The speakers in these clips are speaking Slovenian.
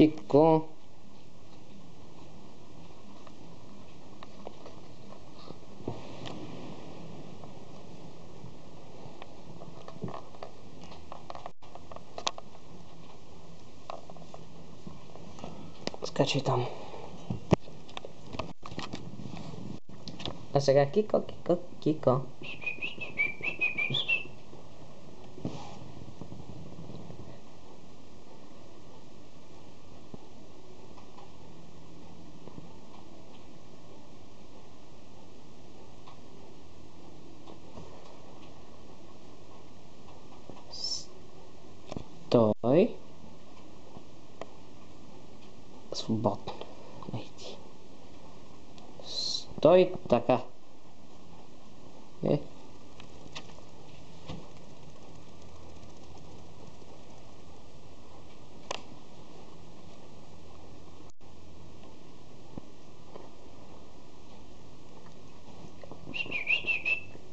Kiko. Skači tam. A сега Kiko, Kiko, Kiko. Стой. Свободно. Айди. Стой така. Е.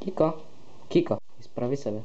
Кико, Кико, изправи себе.